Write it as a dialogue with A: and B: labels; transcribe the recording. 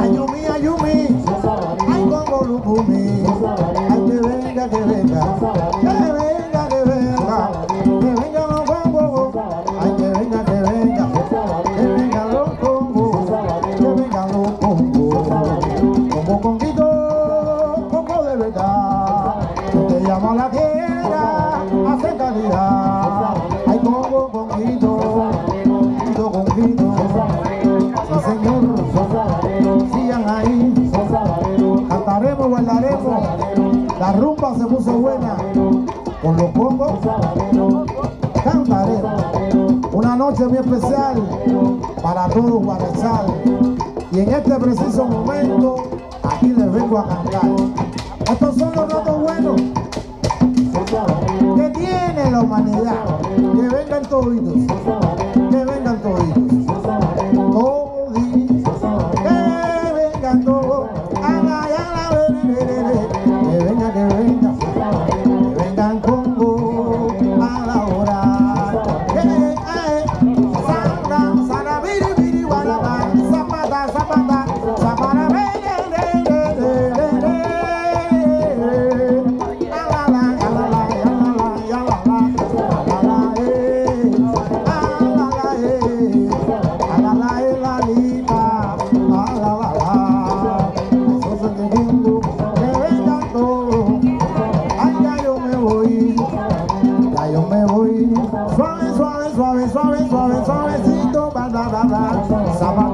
A: Ayumi, ayumi, ay con volumbre, ay que venga, que venga. Vamos la tierra a calidad. Hay Congo, Conguito, Conguito, Conguito. Sí, señor, sigan ahí. Cantaremos, bailaremos. La rumba se puso buena. Con los congos, cantaremos. Una noche muy especial para todos Guarachal. Y en este preciso momento, aquí les vengo a cantar. Estos son los datos buenos que tiene la humanidad. Que vengan toditos, que vengan toditos. 様